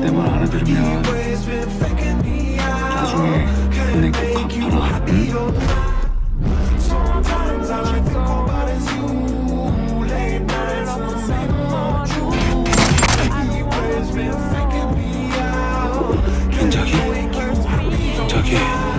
시대만 알아들으면 나중에 은행 꼭 갚아라 응? 자기 자기